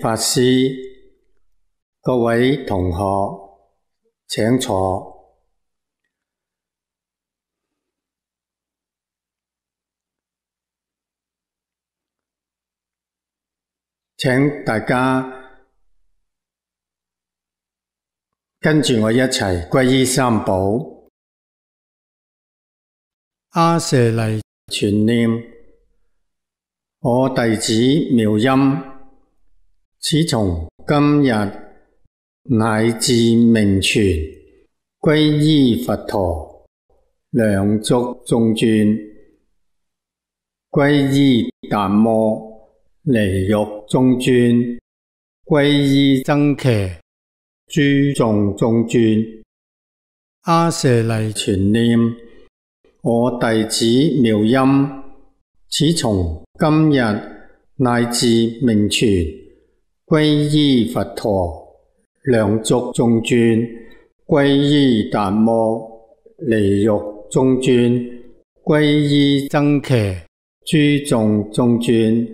法师，各位同学，请坐。请大家跟住我一齐归依三宝。阿舍利全念，我弟子妙音。此从今日乃至命存，皈依佛陀，两足中尊；皈依达摩，离欲中尊；皈依僧伽，诸众中尊。阿舍利全念，我弟子妙音。此从今日乃至命存。皈依佛陀，两足中尊；皈依达摩，离欲中尊；皈依僧骑，诸众中尊。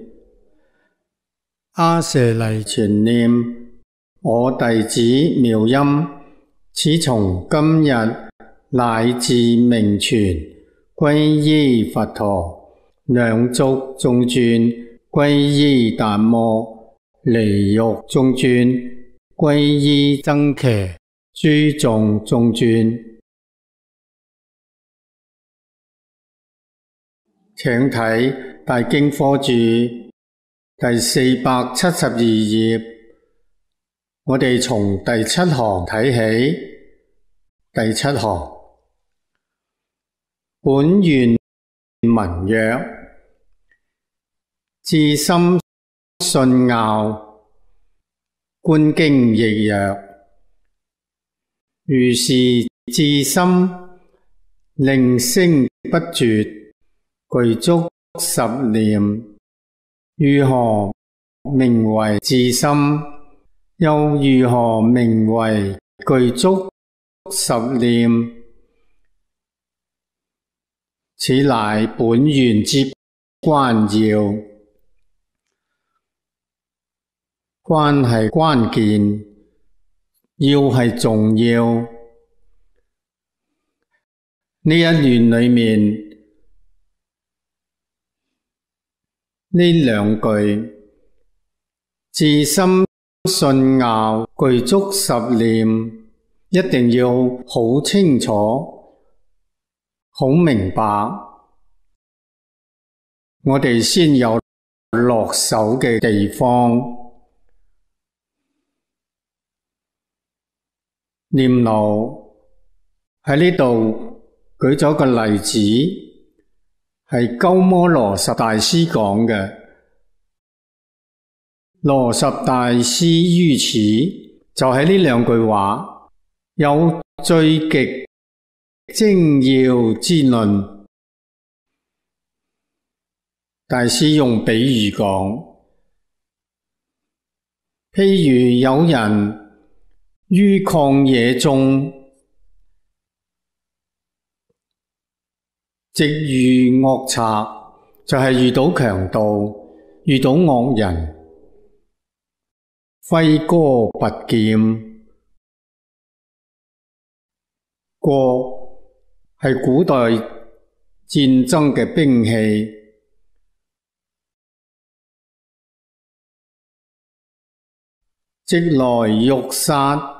阿舍利全念，我弟子妙音，此从今日乃至命存，皈依佛陀，两足中尊，皈依达摩。离欲中尊，归依增骑，诸众中尊，请睇大经科注第四百七十二页，我哋从第七行睇起，第七行本愿文曰：至心。信拗观经亦若，如是至心令声不绝，具足十念，如何名为至心？又如何名为具足十念？此乃本源之关要。关系关键，要系重要。呢一段里面呢两句，自心信拗具足十念，一定要好清楚、好明白，我哋先有落手嘅地方。念奴喺呢度举咗个例子，系鸠摩罗什大师讲嘅。罗什大师于此就喺呢两句话有最极精要之论。大师用比喻讲，譬如有人。于旷野中，直遇恶贼，就系遇到强盗，遇到恶人，挥戈拔剑，戈系古代战争嘅兵器，即来欲杀。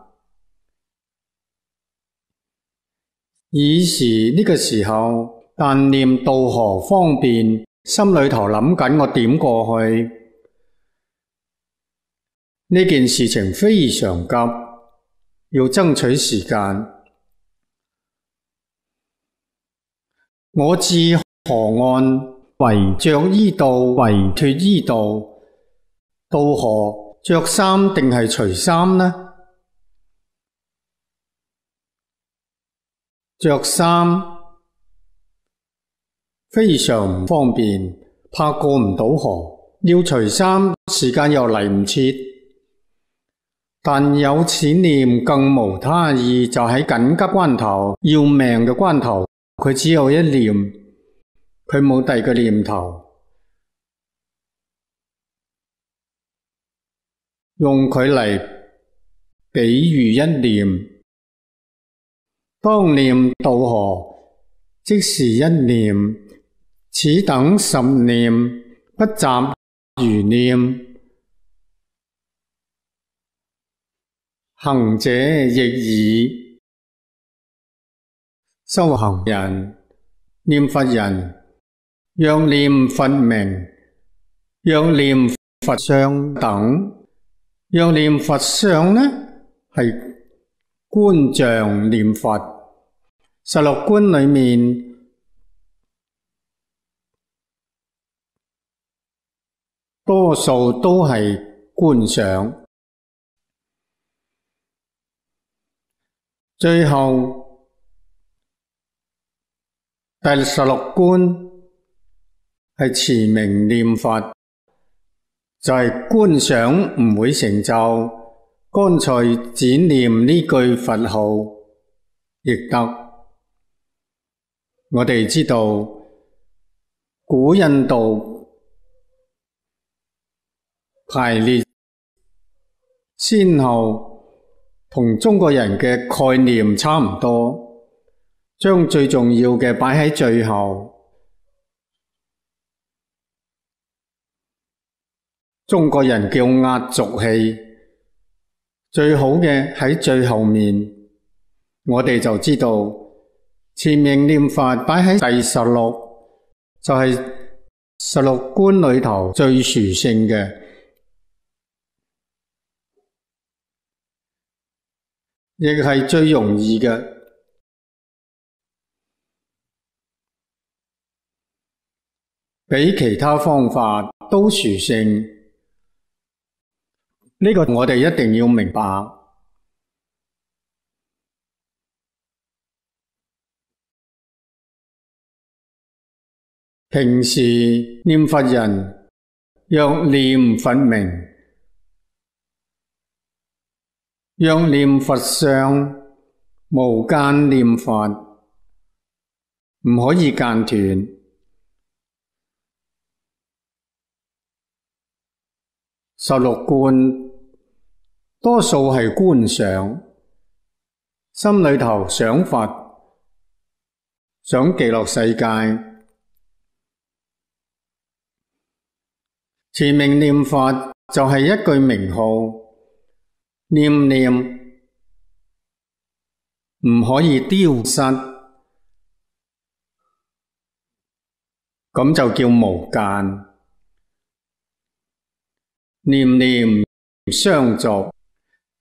已是呢个时候，但念渡河方便，心里头谂紧我点过去？呢件事情非常急，要争取时间。我至河岸围着衣道，围脱衣道，渡河着衫定系除衫呢？着衫非常唔方便，怕过唔到河，要除衫时间又嚟唔切。但有钱念更无他意，就喺紧急关头、要命嘅关头，佢只有一念，佢冇第二个念头，用佢嚟比喻一念。当念渡何，即是一念。此等十念不暂如念行者亦已修行人念佛人，让念佛名，让念佛相等，让念佛相呢系观像念佛。十六观里面多数都系观赏，最后第十六观系持名念佛，就系观赏唔会成就，干脆只念呢句佛号亦得。我哋知道，古印度排列先后同中国人嘅概念差唔多，将最重要嘅摆喺最后。中国人叫压俗气，最好嘅喺最后面。我哋就知道。前面念法摆喺第十六，就系十六观里头最殊胜嘅，亦系最容易嘅，比其他方法都殊胜。呢个我哋一定要明白。平时念佛人，若念佛名，若念佛相，无间念佛，唔可以间断。十六观，多数系观赏，心里头想佛，想极乐世界。全名念法就系一句名号，念念唔可以丢失，咁就叫无间。念念相续，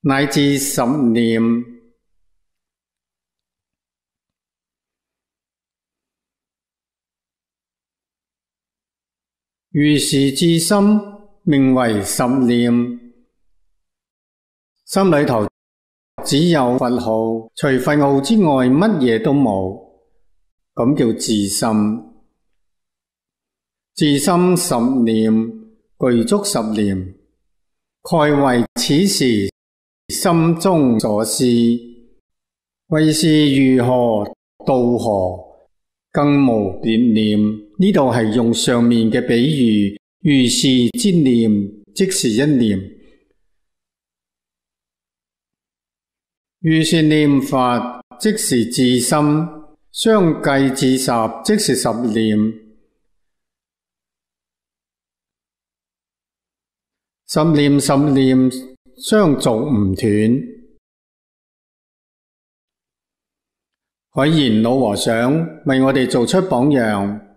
乃至十念。如是自心名为十念，心里头只有佛号，除佛号之外，乜嘢都冇，咁叫自心。自心十念具足十念，盖为此时心中所思，为是如何渡河，更无别念。呢度系用上面嘅比喻，如是之念即是一念，如是念法即是自心，相继至十即是十念，十念十念相续唔断。海贤老和尚为我哋做出榜样。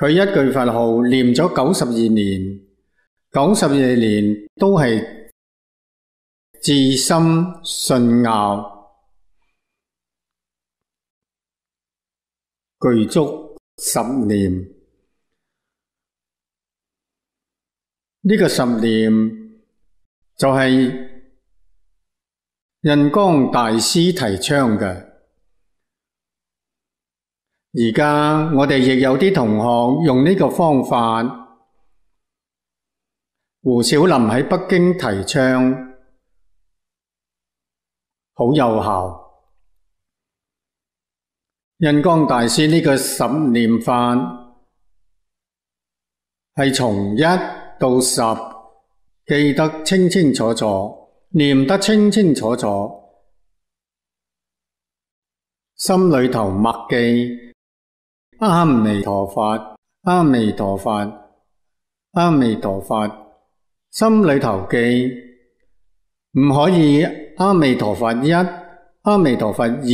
佢一句佛号念咗九十二年，九十二年都系至深信奥具足十念，呢个十念就系印光大师提倡嘅。而家我哋亦有啲同学用呢个方法。胡小林喺北京提倡，好有效。印光大师呢个十念法，系从一到十，记得清清楚楚，念得清清楚楚，心里头默记。阿弥陀佛，阿弥陀佛，阿弥陀佛，心里头记唔可以阿弥陀佛一，阿弥陀佛二，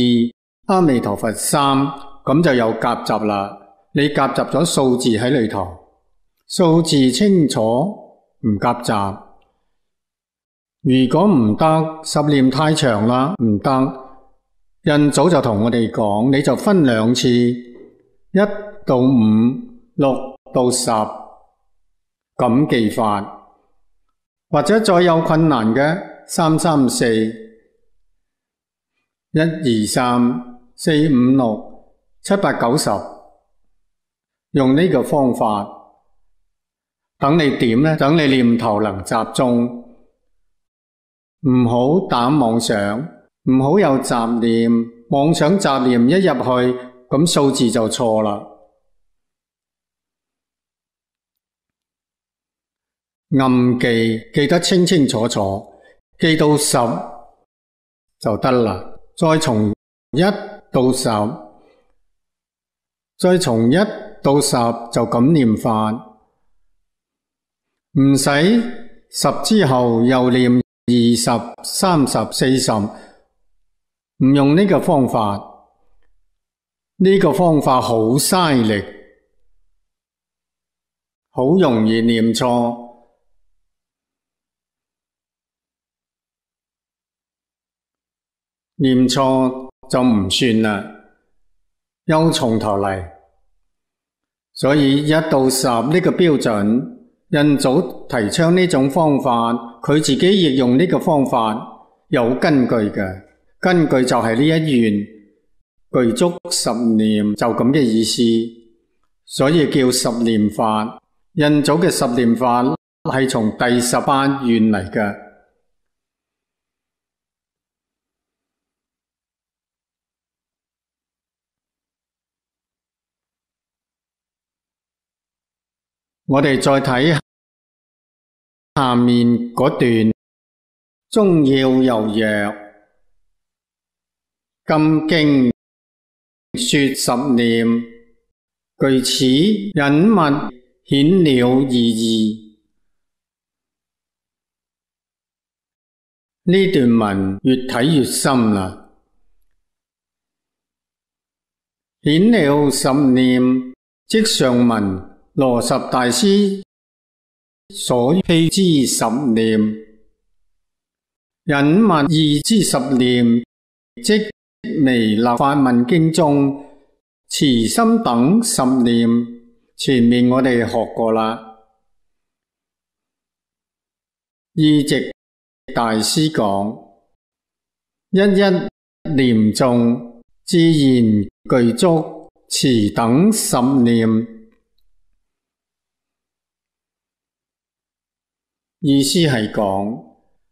阿弥陀佛三，咁就有夹杂啦。你夹杂咗数字喺里头，数字清楚唔夹杂。如果唔得，十念太长啦，唔得。印早就同我哋讲，你就分两次。一到五，六到十咁记法，或者再有困难嘅三三四，一二三四五六七八九十，用呢个方法，等你点呢？等你念头能集中，唔好打妄想，唔好有杂念，妄想杂念一入去。咁数字就错啦。暗记记得清清楚楚，记到十就得啦。再从一到十，再从一到十就咁念法，唔使十之后又念二十、三十、四十，唔用呢个方法。呢个方法好嘥力，好容易念错，念错就唔算啦，又从头嚟。所以一到十呢个标准，印祖提倡呢种方法，佢自己亦用呢个方法，有根据嘅，根据就系呢一愿。具足十念就咁嘅意思，所以叫十念法。印祖嘅十念法系从第十八愿嚟嘅。我哋再睇下面嗰段，宗要又若《金经》。说十念，据此隐物显了意义。呢段文越睇越深啦。显了十念，即上文罗什大师所披之十念，隐物二之十念，即。微立法文经中慈心等十念，前面我哋学过啦。意直大师讲一一念重自然具足慈等十念，意思系讲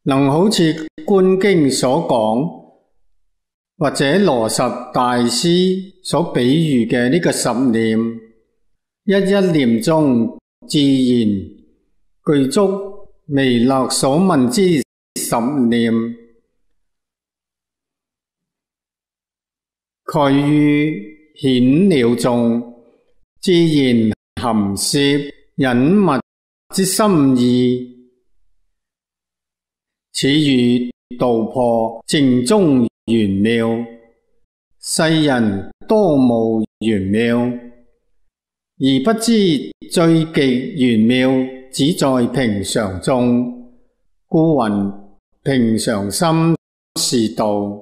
能好似观经所讲。或者罗什大师所比喻嘅呢个十念，一一念中自然具足弥勒所问之十念，盖于显了众自然含摄隐密之心意，此与道破正中。玄妙，世人多无玄妙，而不知最极玄妙，只在平常中。孤云平常心是道，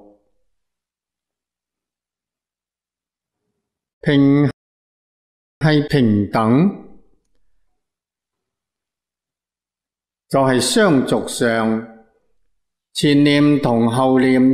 平系平等，就系相续上前念同后念。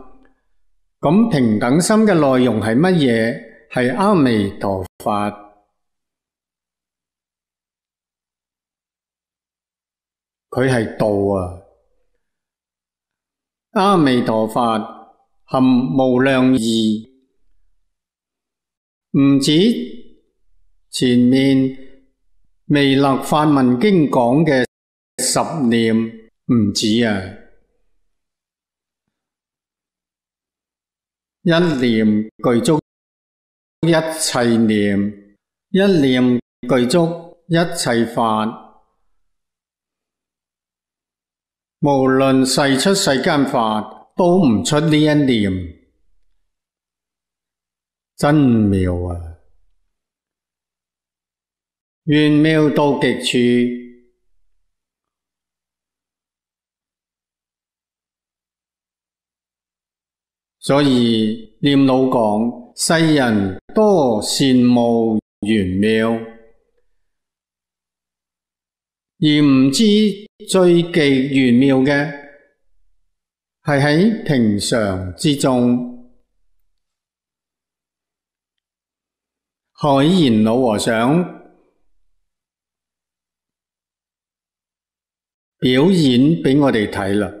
咁平等心嘅内容系乜嘢？系阿弥陀佛，佢系道啊！阿弥陀佛含无量义，唔止前面《弥勒法文经》讲嘅十念唔止啊！一念具足一切念，一念具足一切法。无论世出世间法，都唔出呢一念，真妙啊！玄妙到极处。所以念老讲世人多羡慕玄妙，而唔知最忌玄妙嘅系喺平常之中。海贤老和尚表演俾我哋睇啦。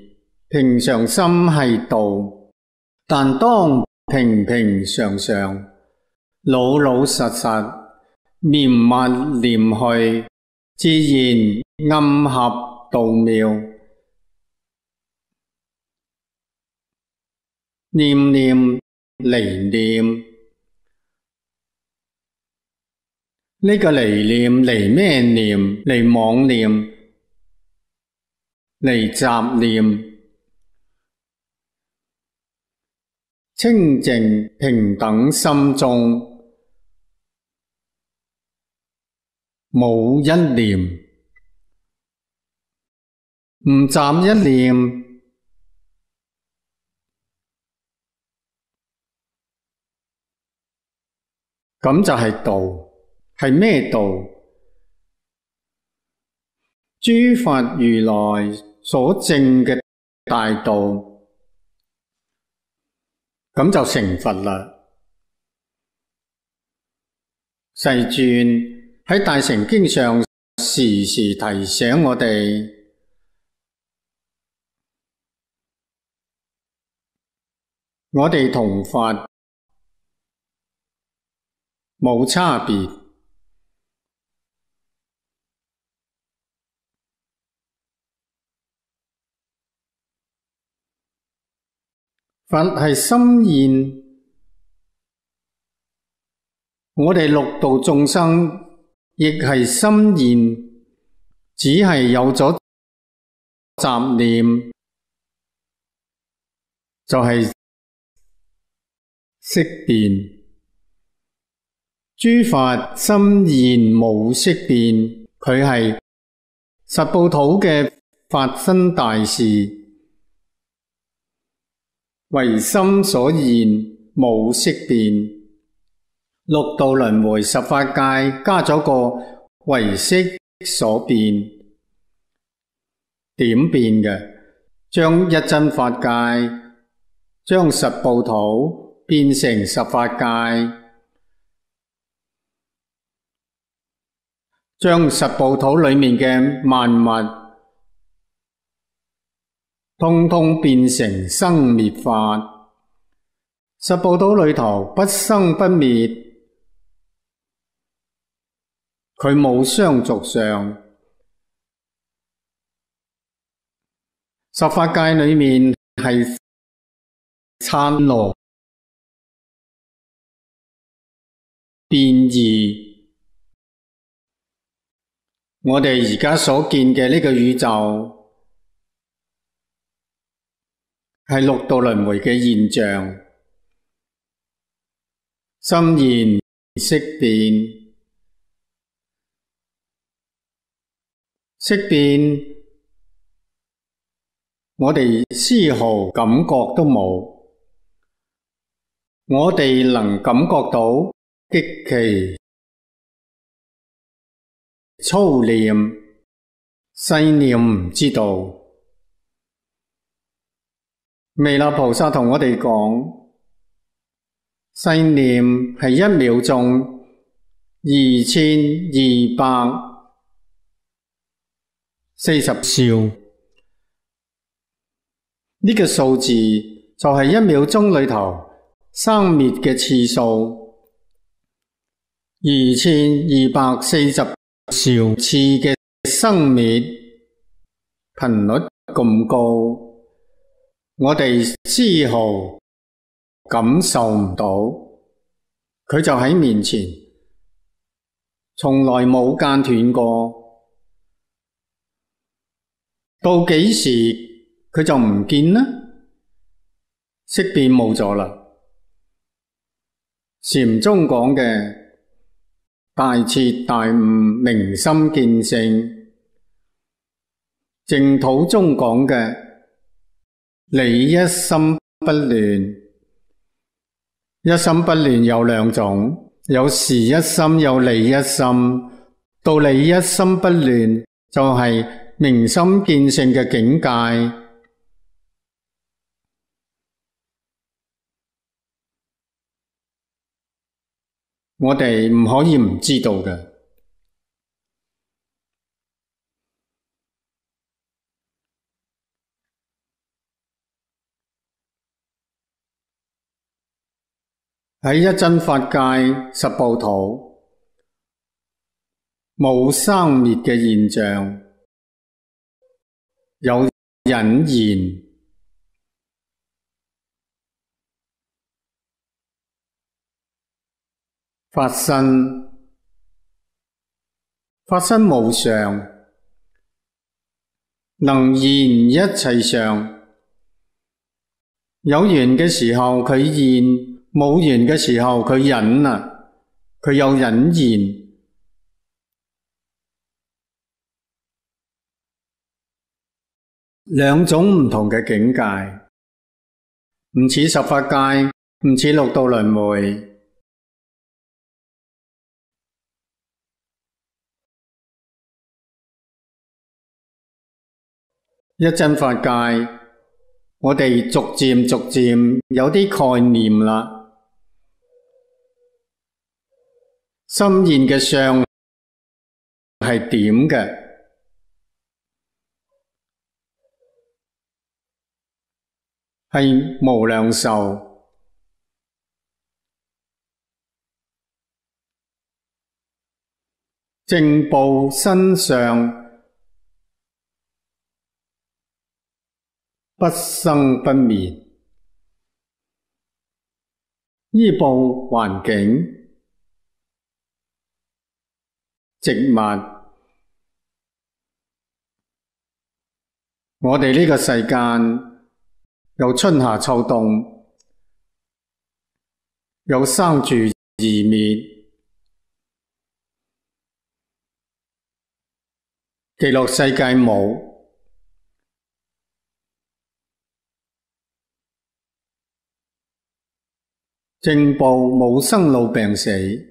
平常心系道，但当平平常常、老老实实、念物念去，自然暗合道妙。念念离念，呢个离念离咩念？离妄念，离杂念。清净平等心中冇一念，唔站一念，咁就系道，系咩道？诸佛如来所证嘅大道。咁就成佛啦！世尊喺大乘经上时时提醒我哋，我哋同佛冇差别。佛系心现，我哋六道众生亦系心现，只系有咗杂念就系色变。诸法心现无色变，佢系实报土嘅发生大事。唯心所现，无色变。六道轮回，十法界加咗个唯色所变，点变嘅？将一真法界，将十部土变成十法界，将十部土里面嘅万物。通通变成生灭法，十步岛里头不生不灭，佢冇相续相。十法界里面系参罗变异。我哋而家所见嘅呢个宇宙。系六道轮回嘅现象，心念识变，识变我哋丝毫感觉都冇，我哋能感觉到极其粗念、细念之道。弥勒菩萨同我哋讲，细念系一秒钟二千二百四十兆呢个数字，就系一秒钟里头生灭嘅次数，二千二百四十兆次嘅生灭频率咁高。我哋丝毫感受唔到，佢就喺面前，从来冇间断过。到几时佢就唔见呢？色变冇咗啦。禅宗讲嘅大彻大悟，明心见性；净土宗讲嘅。你一心不乱，一心不乱有两种，有时一心有离一心，到你一心不乱就系明心见性嘅境界，我哋唔可以唔知道嘅。喺一真法界十部土，无生灭嘅现象，有引言发生，发生无常，能言一切常，有缘嘅时候佢现。冇言嘅时候，佢忍啊，佢有忍言，两种唔同嘅境界，唔似十法界，唔似六道轮回。一真法界，我哋逐渐逐渐有啲概念啦。心念嘅相系点嘅？系无量寿正报身上不生不灭，依报环境。植物，我哋呢个世间有春夏秋冬，有生住而灭，极乐世界冇正报冇生老病死。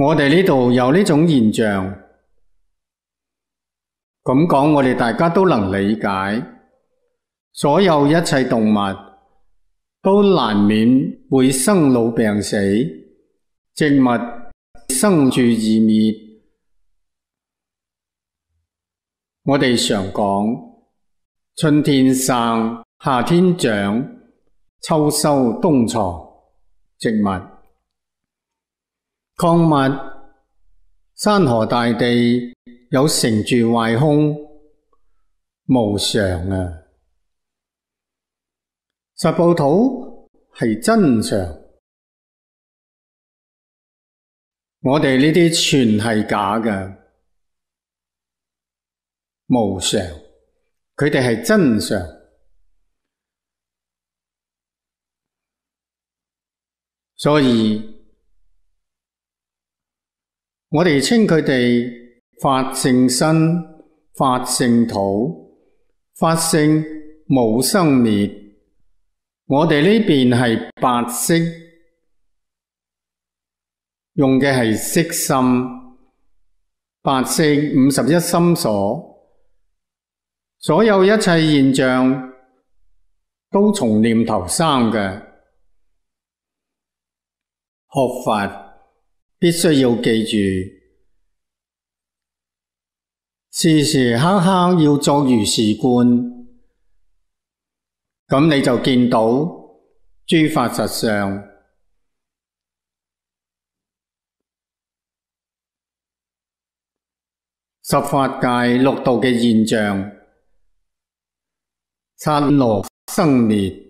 我哋呢度有呢种现象，咁讲我哋大家都能理解。所有一切动物都难免会生老病死，植物生住而灭。我哋常讲：春天生，夏天长，秋收冬藏。植物。矿物、山河大地有成住坏空无常啊！十部土系真常，我哋呢啲全系假嘅无常，佢哋系真常，所以。我哋称佢哋法性身、法性土、法性无生灭。我哋呢边系白色，用嘅系色心，白色五十一心所，所有一切现象都从念头生嘅，学法。必须要记住，时时刻刻要作如是观，咁你就见到诸法实相、十法界六道嘅现象、刹罗生灭。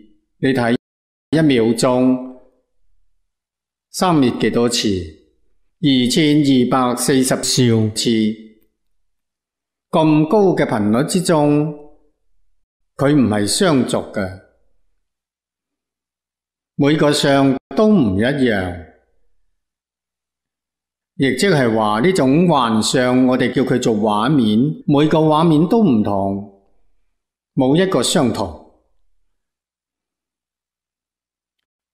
你睇一秒钟三灭几多次？二千二百四十兆次咁高嘅频率之中，佢唔系相续嘅，每个相都唔一样，亦即系话呢种幻相，我哋叫佢做画面，每个画面都唔同，冇一个相同。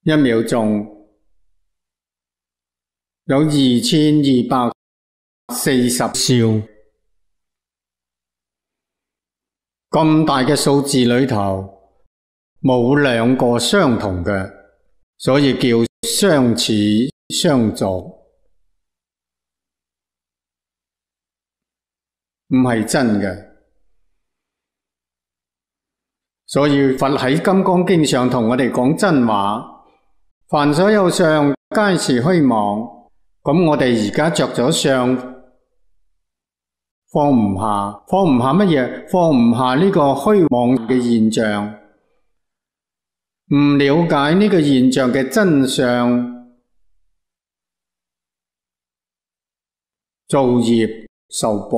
一秒钟有二千二百四十兆咁大嘅数字里头，冇两个相同嘅，所以叫相似相助，唔系真嘅。所以佛喺金刚经上同我哋讲真话。凡所有相，皆是虚妄。咁我哋而家着咗相，放唔下，放唔下乜嘢？放唔下呢个虚妄嘅现象，唔了解呢个现象嘅真相，造业受报，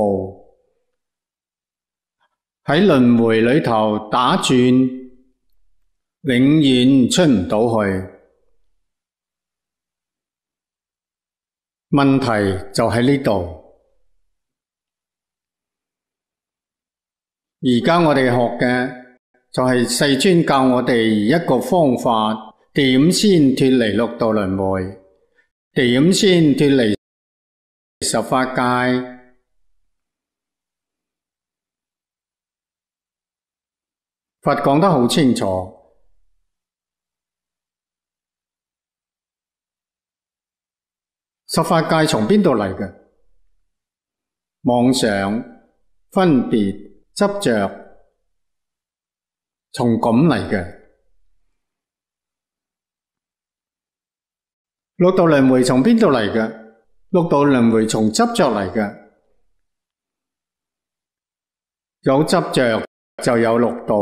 喺轮回里头打转，永远出唔到去。问题就喺呢度。而家我哋学嘅就系世尊教我哋一个方法，点先脱离六道轮回？点先脱离十法界？佛讲得好清楚。十法界从边度嚟嘅？妄想、分别、执着，从咁嚟嘅。六道轮回从边度嚟嘅？六道轮回从执着嚟嘅。有执着就有六道，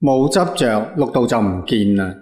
冇执着六道就唔见啦。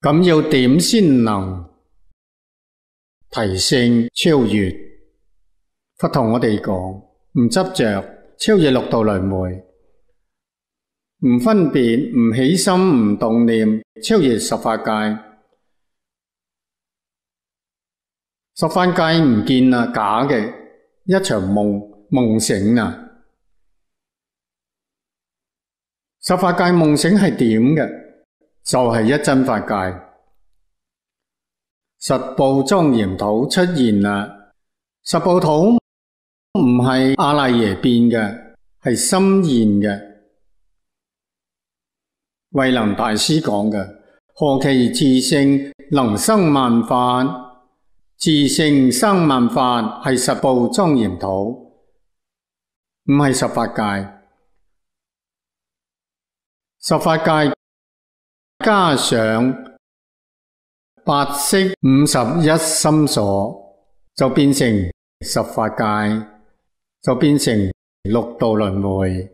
咁要点先能提升超越？佛同我哋讲，唔执着，超越六道轮回；唔分别，唔起心，唔动念，超越十法界。十法界唔见啦，假嘅，一场梦，梦醒啦。十法界梦醒系点嘅？就系一真法界，十部庄严土出现啦。十部土唔系阿赖耶变嘅，系心现嘅。慧林大师讲嘅，何其自性能生万法，自性生万法系十部庄严土，唔系十法界，十法界。加上八色五十一心所，就变成十法界，就变成六道轮回。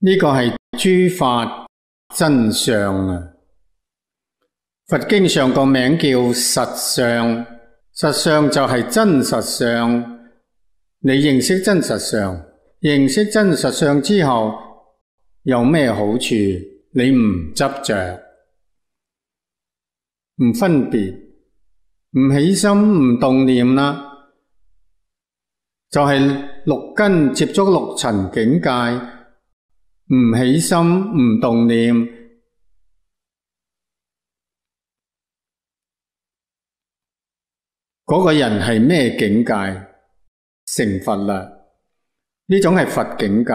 呢个系诸法真相啊！佛经上个名叫实相，实相就系真实相。你认识真实相，认识真实相之后。有咩好处？你唔执着，唔分别，唔起心，唔动念啦，就系六根接触六尘境界，唔起心，唔动念，嗰个人系咩境界？成佛啦，呢种系佛境界。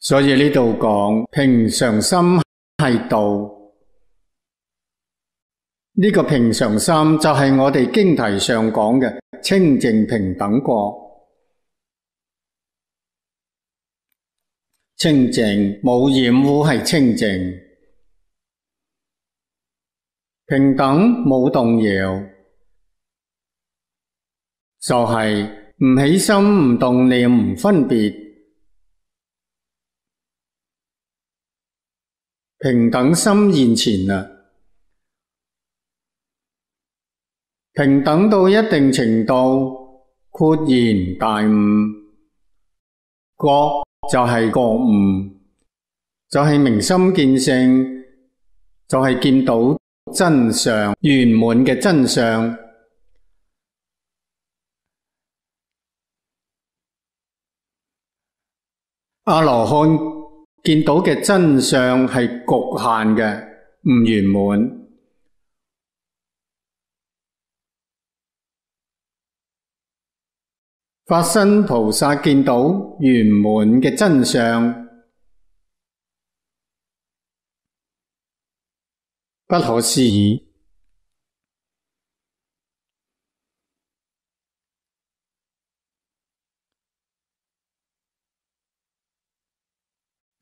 所以呢度讲平常心系道，呢个平常心就系我哋经题上讲嘅清静平等过，清静冇染污系清静，平等冇动摇，就系唔起心、唔动念、唔分别。平等心现前啊，平等到一定程度，豁然大悟，觉就系觉悟，就系明心见性，就系见到真相圆满嘅真相，阿罗汉。见到嘅真相系局限嘅，唔圆满。法身菩萨见到圆满嘅真相，不可思议。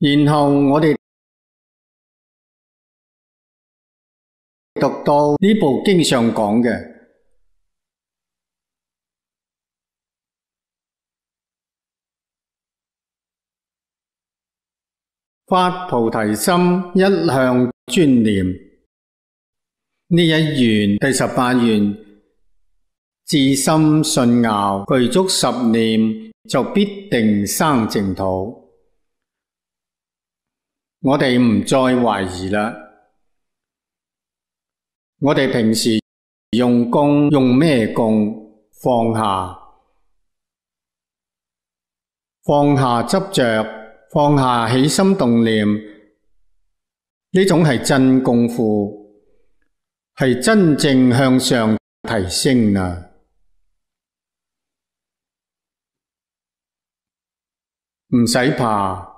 然后我哋读到呢部经常讲嘅发菩提心一向专念呢一愿第十八愿至心信奥具足十念就必定生净土。我哋唔再怀疑啦。我哋平时用功用咩功？放下，放下执着，放下起心动念，呢种系真功夫，系真正向上提升啊！唔使怕。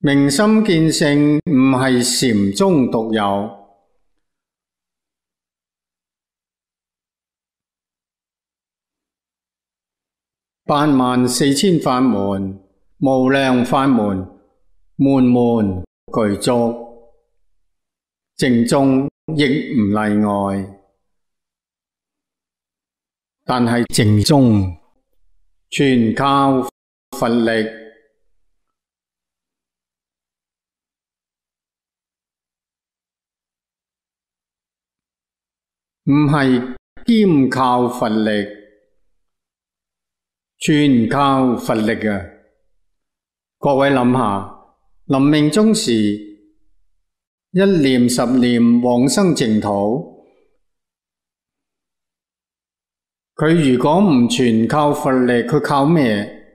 明心见性唔系禅宗独有，八万四千法门、无量法门，门门具足，净宗亦唔例外。但系净宗全靠佛力。唔系兼靠佛力，全靠佛力啊！各位谂下，临命终时一念十念往生净土，佢如果唔全靠佛力，佢靠咩？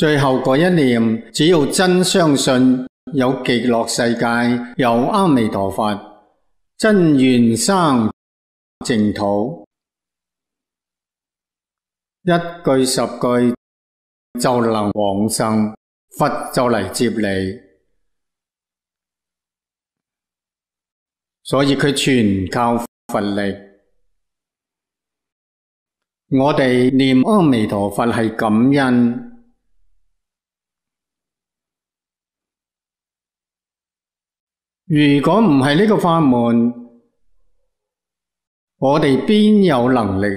最后嗰一念，只要真相信有极乐世界，有阿弥陀佛，真愿生净土，一句十句就能往生，佛就嚟接你。所以佢全靠佛力，我哋念阿弥陀佛系感恩。如果唔系呢个法门，我哋边有能力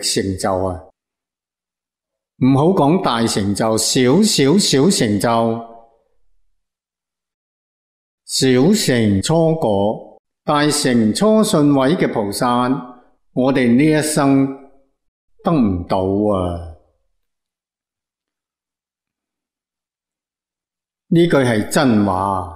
成就啊？唔好讲大成就，少少少成就、小成初果、大成初信位嘅菩萨，我哋呢一生得唔到啊？呢句系真话。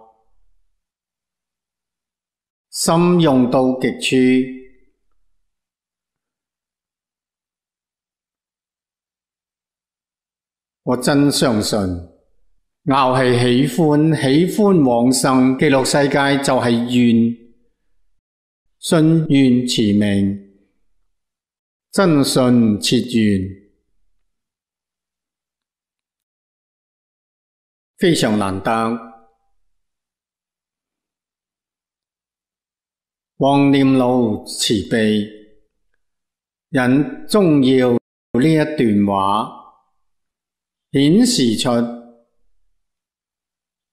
心用到极处，我真相信，牛系喜欢喜欢往生记录世界就系愿，信愿持命，真信切愿，非常难得。王念老慈悲引中要呢一段话，显示出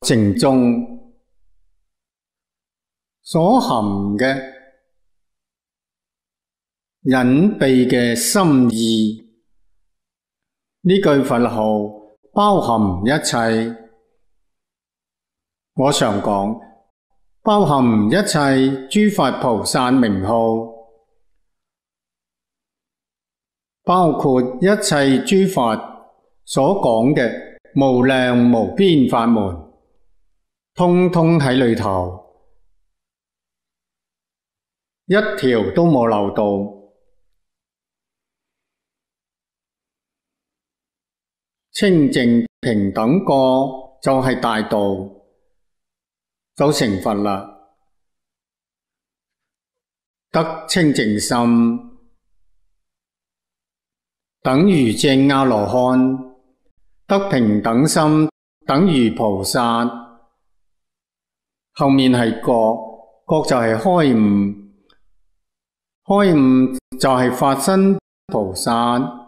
净中所含嘅隐蔽嘅心意。呢句佛号包含一切，我常讲。包含一切诸佛菩萨名号，包括一切诸佛所讲嘅无量无边法门，通通喺里头，一条都冇漏到，清净平等过就系大道。修成佛啦，得清净心，等于正阿罗汉；得平等心，等于菩萨。后面系觉，觉就系开悟，开悟就系发生菩萨。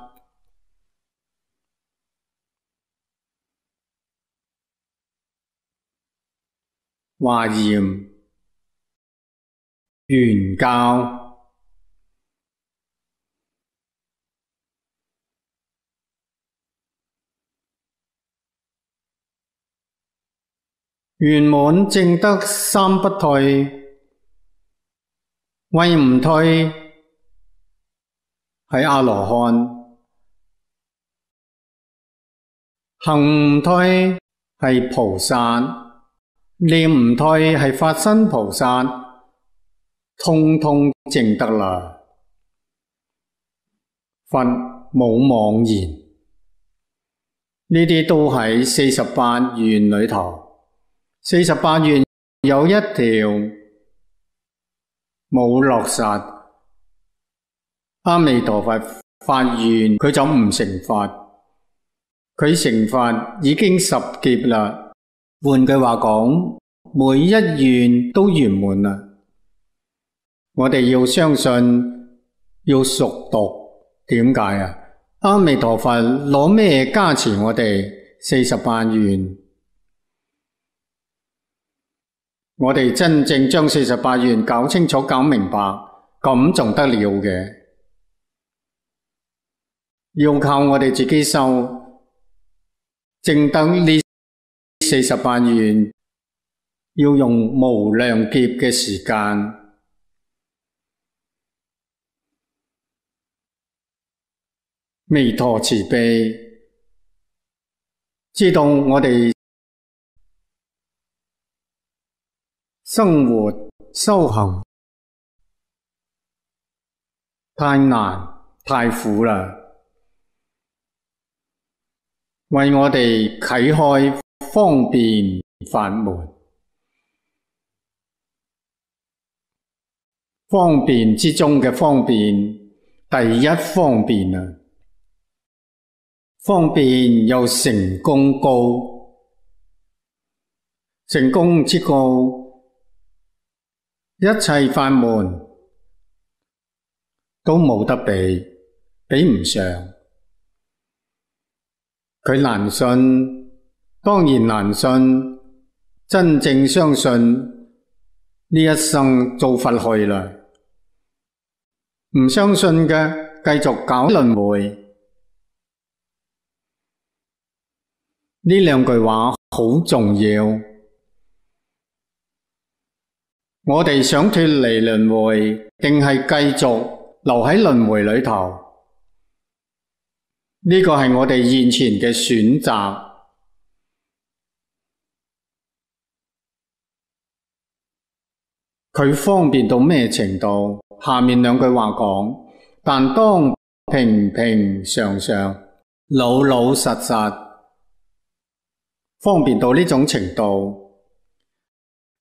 华严原教圆满正得三不退，畏唔退系阿罗汉，行唔退系菩萨。念唔退系法身菩萨，通通净得啦。佛冇妄言，呢啲都喺四十八愿里头。四十八愿有一条冇落实，阿弥陀佛发愿佢就唔成佛，佢成佛已经十劫啦。换句话讲，每一愿都圆满啦。我哋要相信，要熟读。点解啊？阿弥陀佛攞咩加持我哋？四十八愿，我哋真正将四十八愿搞清楚、搞明白，咁仲得了嘅？要靠我哋自己修，正等呢？四十万元要用无量劫嘅时间，弥陀慈悲知道我哋生活修行太难太苦啦，为我哋启开。方便法门，方便之中嘅方便，第一方便啊！方便又成功高，成功之高，一切法门都冇得比，比唔上。佢难信。当然难信，真正相信呢一生做佛去啦，唔相信嘅继续搞轮回。呢两句话好重要，我哋想脱离轮回，定系继续留喺轮回里头？呢个系我哋现前嘅选择。佢方便到咩程度？下面两句话讲，但当平平常常、老老实实，方便到呢种程度，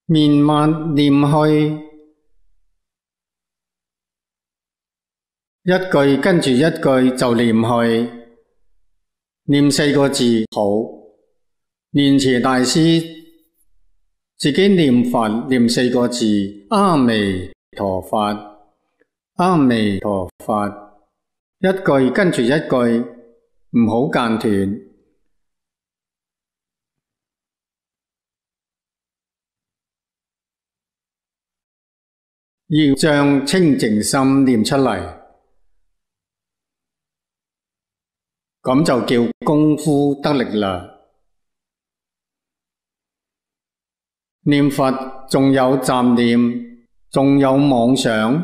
面慢念去，一句跟住一句就念去，念四个字好，念慈大师。自己念佛，念四个字：阿弥陀佛，阿弥陀佛，一句跟住一句，唔好间断，要将清净心念出嚟，咁就叫功夫得力啦。念佛仲有站念，仲有妄想，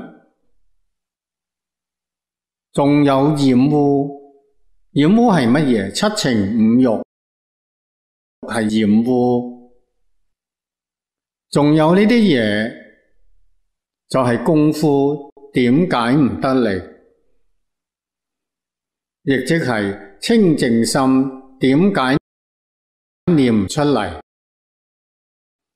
仲有染污，染污系乜嘢？七情五欲系染污，仲有呢啲嘢就系功夫，点解唔得嚟？亦即系清净心，点解念唔出嚟？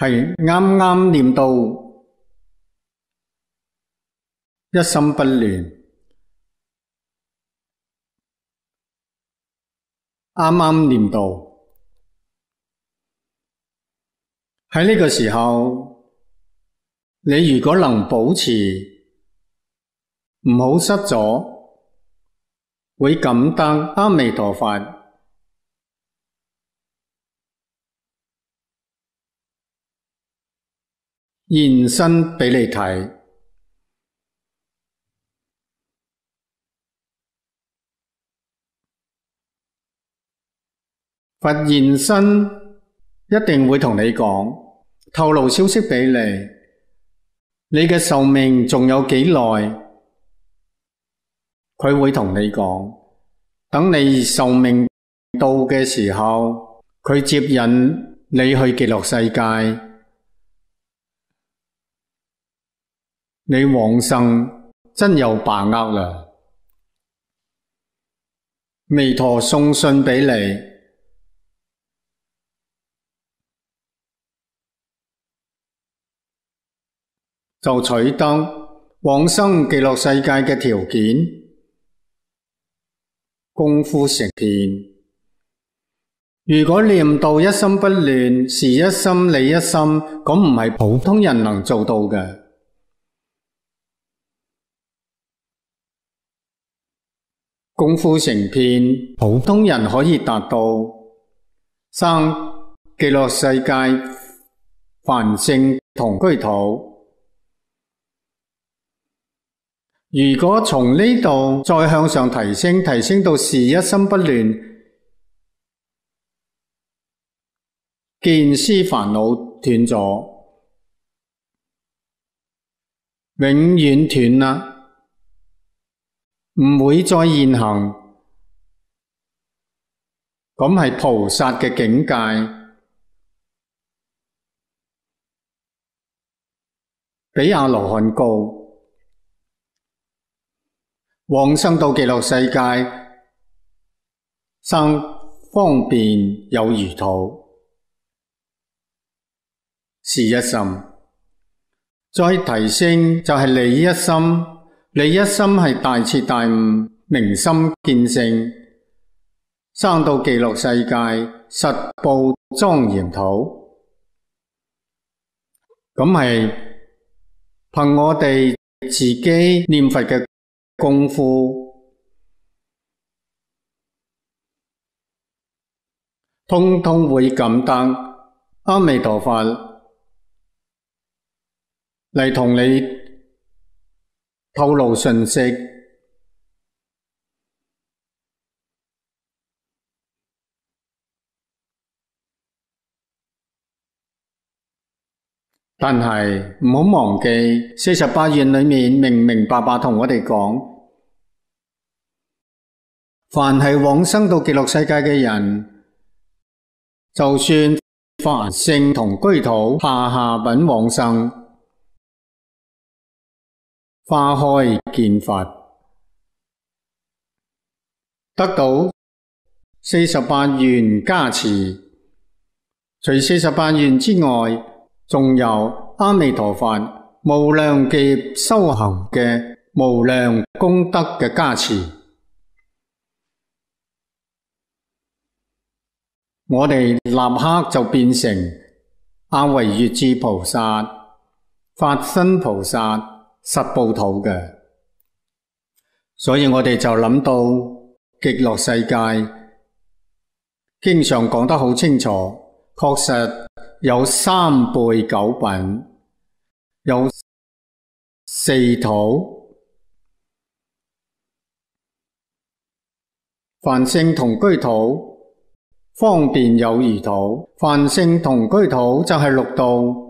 系啱啱念到一心不乱，啱啱念到喺呢个时候，你如果能保持唔好失咗，会感得阿弥陀佛。现身俾你睇，佛现身一定会同你讲，透露消息俾你，你嘅寿命仲有几耐，佢会同你讲，等你寿命到嘅时候，佢接引你去极乐世界。你往生真有把握啦！弥陀送信俾你，就取得往生极乐世界嘅条件，功夫成片。如果念到一心不乱，是一心理一心，咁唔系普通人能做到嘅。功夫成片，普通人可以达到三极乐世界，凡圣同居土。如果从呢度再向上提升，提升到事一心不乱，见思烦恼断咗，永远断啦。唔会再现行，咁系菩萨嘅境界，比阿罗汉高。往生到极乐世界，生方便有如土，是一心；再提升就系理一心。你一心系大彻大悟，明心见性，生到记录世界，实报庄严土。咁系凭我哋自己念佛嘅功夫，通通会感得阿弥陀佛嚟同你。透露信息，但系唔好忘记四十八愿里面明明白白同我哋讲，凡系往生到极乐世界嘅人，就算凡圣同居土下下品往生。花开见佛，得到四十八愿加持。除四十八愿之外，仲有阿弥陀佛无量劫修行嘅无量功德嘅加持。我哋立刻就变成阿维月智菩萨、法身菩萨。失步土嘅，所以我哋就谂到极乐世界经常讲得好清楚，确实有三倍九品，有四土，凡圣同居土，方便有余土，凡圣同居土就系六道。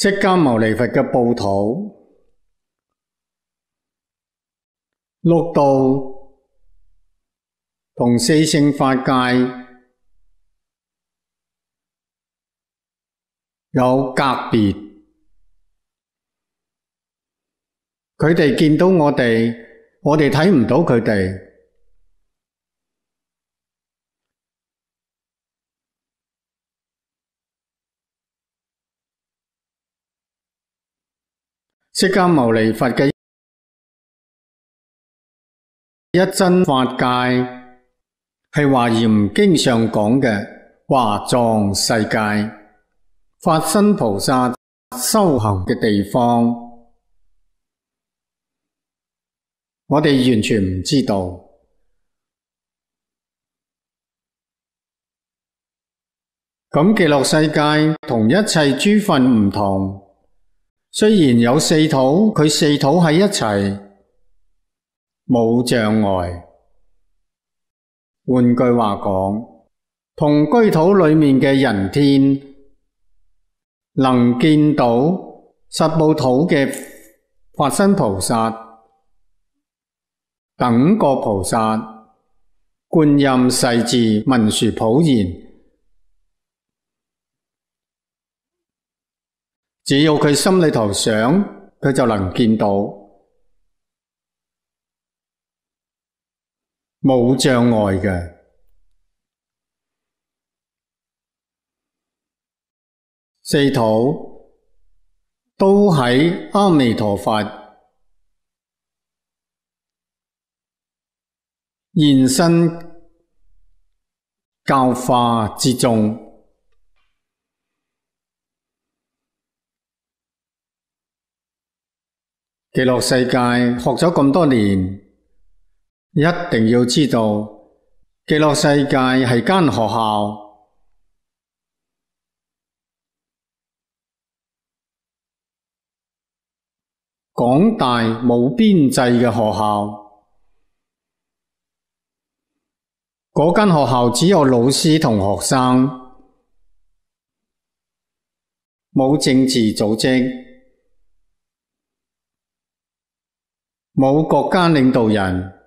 释迦牟尼佛嘅部徒六道同四圣法界有隔别，佢哋见到我哋，我哋睇唔到佢哋。释迦牟尼佛嘅一真法界，系华严经上讲嘅华藏世界，法身菩萨修行嘅地方，我哋完全唔知道。咁极乐世界同一切诸佛唔同。虽然有四土，佢四土喺一齐，冇障碍。换句话讲，同居土里面嘅人天，能见到十部土嘅法身菩萨，等个菩萨，观音世智、文殊普贤。只要佢心里头想，佢就能见到，冇障碍嘅。四土都喺阿弥陀佛现身教化之中。记录世界学咗咁多年，一定要知道记录世界系间学校，广大冇边际嘅学校。嗰间学校只有老师同学生，冇政治组织。冇国家领导人，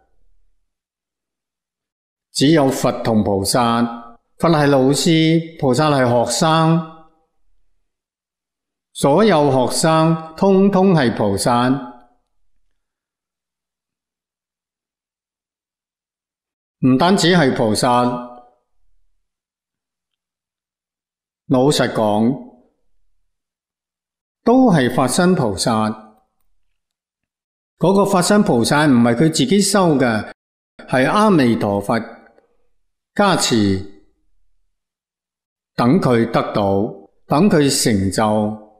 只有佛同菩萨。佛系老师，菩萨系学生。所有学生通通系菩萨，唔单止系菩萨。老实讲，都系发身菩萨。嗰个法身菩萨唔系佢自己修嘅，系阿弥陀佛加持，等佢得到，等佢成就。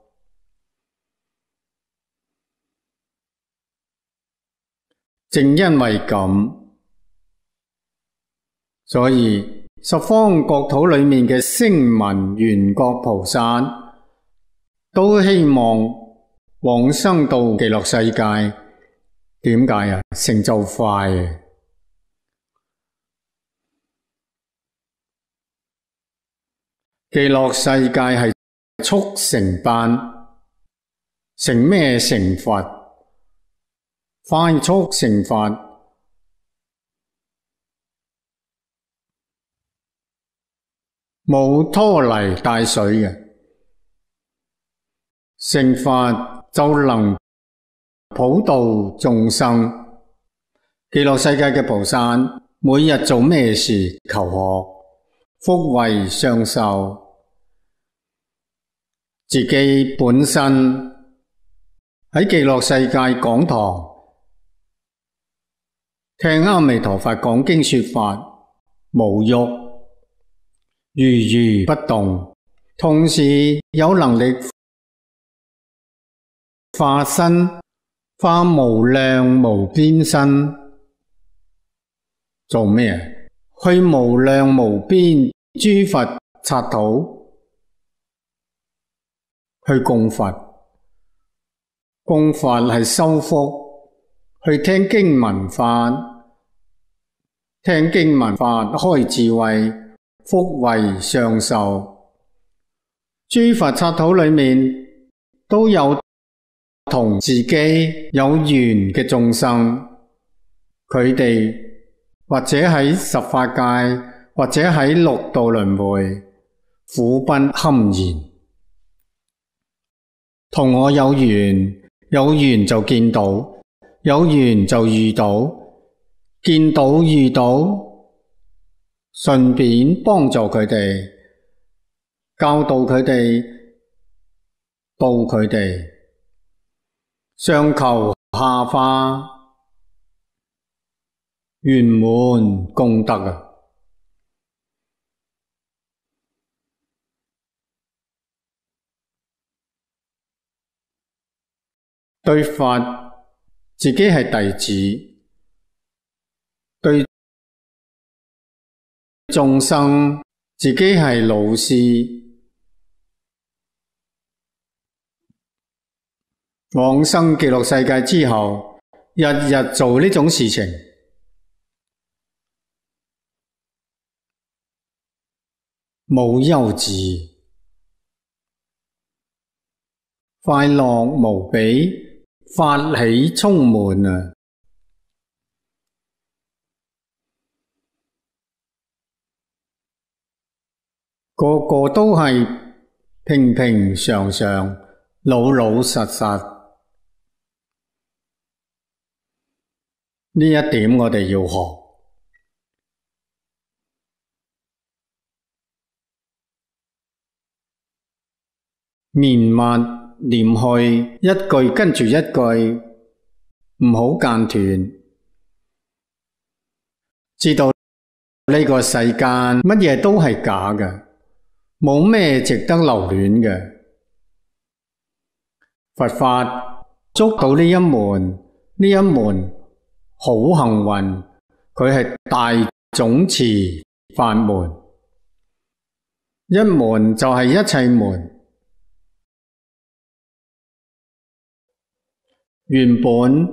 正因为咁，所以十方国土里面嘅声闻、缘觉、菩萨都希望往生到极乐世界。点解啊？成就快，极乐世界系速成班，成咩成佛，快速成佛，冇拖泥带水嘅，成佛就能。普度众生，极乐世界嘅菩萨每日做咩事？求学，福慧双修，自己本身喺极乐世界讲堂听阿弥陀佛讲经说法，无欲如如不动，同时有能力化身。化无量无边身做咩？去无量无边诸佛插土去供佛，供佛系修福，去听经文法，听经文法开智慧，福慧上寿。诸佛插土里面都有。同自己有缘嘅众生，佢哋或者喺十法界，或者喺六道轮回，苦不堪言。同我有缘，有缘就见到，有缘就遇到，见到遇到，顺便帮助佢哋，教导佢哋，度佢哋。上求下化，圆满功德啊！对佛自己系弟子，对众生自己系老师。往生极乐世界之后，日日做呢种事情，冇休止，快乐无比，法喜充满啊！个个都系平平常常，老老实实。呢一点我哋要学绵密念去一句跟住一句，唔好间断。知道呢个世间乜嘢都系假嘅，冇咩值得留恋嘅。佛法捉到呢一门，呢一门。好幸运，佢系大种持法门，一门就系一切门。原本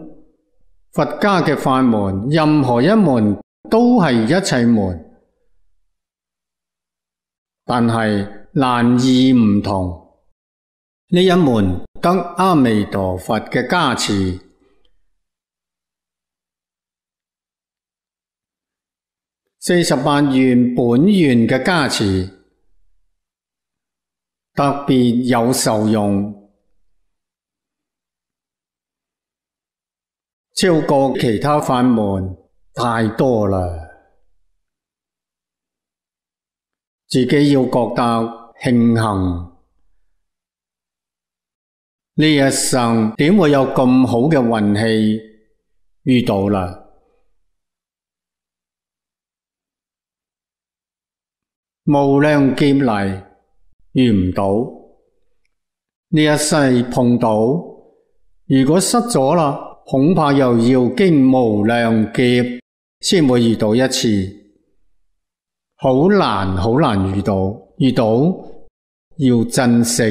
佛家嘅法门，任何一门都系一切门，但系难易唔同。呢一门得阿弥陀佛嘅加持。四十八元本元嘅加持，特别有受用，超过其他法门太多啦！自己要觉得庆幸，呢一生点会有咁好嘅运气遇到啦？无量劫嚟遇唔到，呢一世碰到，如果失咗啦，恐怕又要经无量劫先会遇到一次，好难好难遇到，遇到要珍惜。